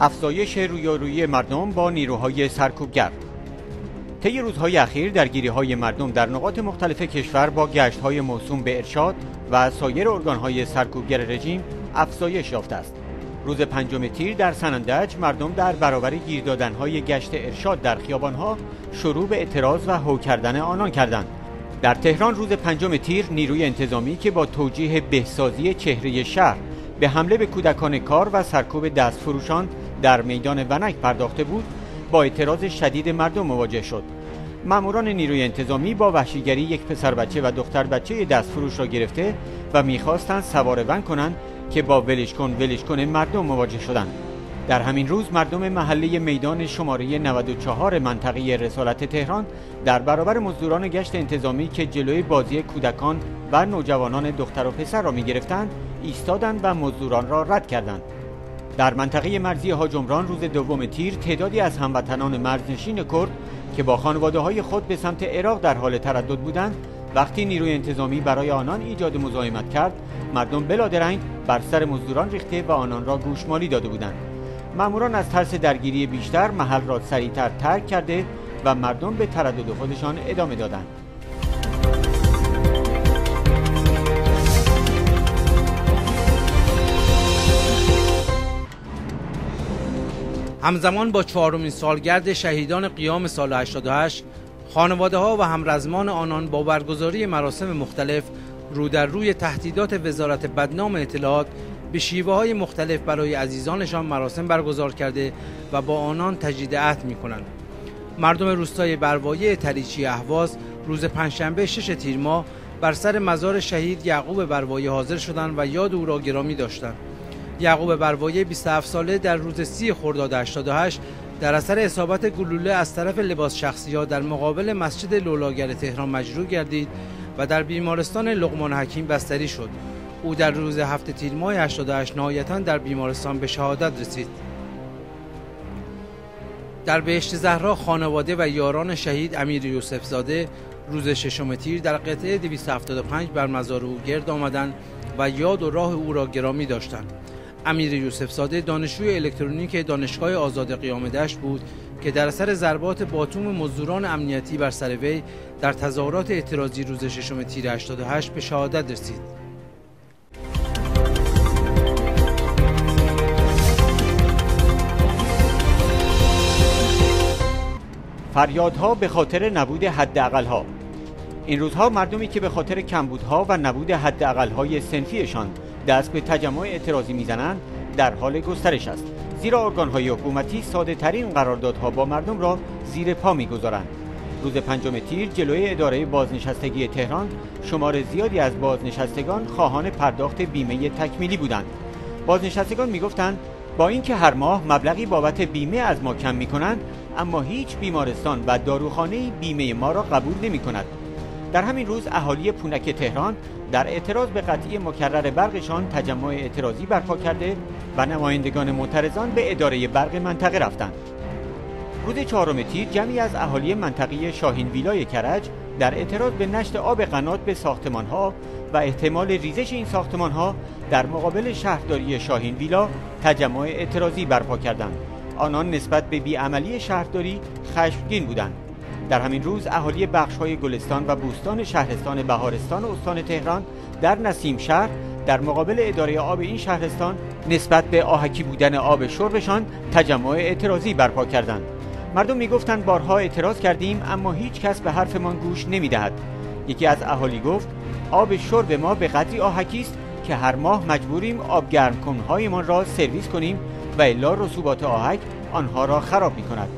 افزایش رویارویی مردم با نیروهای سرکوبگر طی روزهای اخیر درگیری های مردم در نقاط مختلف کشور با گشت های موسوم به ارشاد و سایر ارگانهای سرکوبگر رژیم افزایش یافته است. روز پنجم تیر در سنندج مردم در برابر گیر های گشت ارشاد در خیابانها شروع به اعتراض و هو کردن آنان کردند. در تهران روز پنجم تیر نیروی انتظامی که با توجیه بهسازی چهره شهر به حمله به کودکان کار و سرکوب دست فروشان در میدان ونک پرداخته بود با اعتراض شدید مردم مواجه شد. ماموران نیروی انتظامی با وحشیگری یک پسر بچه و دختر بچه دست فروش را گرفته و می‌خواستند سوار ون کنند که با ولش کن ولش کن مردم مواجه شدند. در همین روز مردم محله میدان شماره 94 منطقه رسالت تهران در برابر مزدوران گشت انتظامی که جلوی بازی کودکان و نوجوانان دختر و پسر را می گرفتند ایستادند و مزدوران را رد کردند. در منطقه مرزی هاجمران روز دوم تیر تعدادی از هموطنان مرزنشین کرد که با خانواده های خود به سمت عراق در حال تردد بودند. وقتی نیروی انتظامی برای آنان ایجاد مزاحمت کرد مردم بلادرنگ بر سر مزدوران ریخته و آنان را گوشمالی داده بودند. ماموران از ترس درگیری بیشتر محل را سریعتر ترک کرده و مردم به تردد خودشان ادامه دادند. همزمان با چهارمین سالگرد شهیدان قیام سال 88 خانواده ها و همرزمان آنان با برگزاری مراسم مختلف رو در روی تهدیدات وزارت بدنام اطلاعات به شیوه های مختلف برای عزیزانشان مراسم برگزار کرده و با آنان تجدید عهد می کنند. مردم روستای بروایه تریچی اهواز روز پنجشنبه شش تیر ماه بر سر مزار شهید یعقوب بروایه حاضر شدند و یاد او را گرامی داشتند. یعقوب بروایه 27 ساله در روز 30 خرداد 88 در اثر اصابت گلوله از طرف لباس شخصی ها در مقابل مسجد لولاگر تهران مجروح گردید و در بیمارستان لقمان حکیم بستری شد. او در روز هفته تیر ماه 88 نهایتا در بیمارستان به شهادت رسید. در بهشت زهرا خانواده و یاران شهید امیر یوسف زاده روز ششم تیر در قطعه 275 بر مزار او گرد آمدند و یاد و راه او را گرامی داشتند. امیر یوسف زاده دانشجوی الکترونیک دانشگاه آزاد قیام دشت بود که در اثر ضربات باتوم مزدوران امنیتی بر سر وی در تظاهرات اعتراضی روز ششم تیر 88 به شهادت رسید. فریادها به خاطر نبود حداقلها این روزها مردمی که به خاطر کمبودها و نبود حداقلهای سنفیشان دست به تجمع اعتراضی می‌زنند در حال گسترش است. زیرا ارگانهای حکومتی ساده ترین قراردادها با مردم را زیر پا می‌گذارند. روز پنجم تیر جلوی اداره بازنشستگی تهران شمار زیادی از بازنشستگان خواهان پرداخت بیمه تکمیلی بودند. بازنشستگان می‌گفتند با اینکه هر ماه مبلغی بابت بیمه از ما کم می کنند اما هیچ بیمارستان و داروخانه بیمه ما را قبول نمی کند در همین روز اهالی پونک تهران در اعتراض به قطعی مکرر برقشان تجمع اعتراضی برپا کرده و نمایندگان معترضان به اداره برق منطقه رفتند. روز چهارم تیر جمعی از اهالی منطقه شاهین ویلای کرج در اعتراض به نشت آب قنات به ساختمان ها و احتمال ریزش این ساختمان ها در مقابل شهرداری شاهین ویلا تجمع اعتراضی برپا کردند. آنان نسبت به بیعملی شهرداری خشمگین بودند. در همین روز اهالی بخش های گلستان و بوستان شهرستان بهارستان و استان تهران در نسیم شهر در مقابل اداره آب این شهرستان نسبت به آهکی بودن آب شربشان تجمع اعتراضی برپا کردند. مردم می‌گفتند بارها اعتراض کردیم اما هیچ کس به حرفمان گوش نمی‌دهد. یکی از اهالی گفت آب شرب ما به قدری آهکی است که هر ماه مجبوریم آب گرم را سرویس کنیم و الا رسوبات آهک آنها را خراب می کند